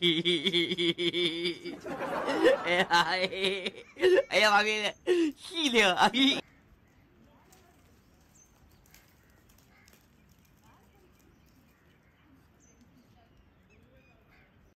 嘿嘿，哎呀哎，呀妈逼的，细的哎！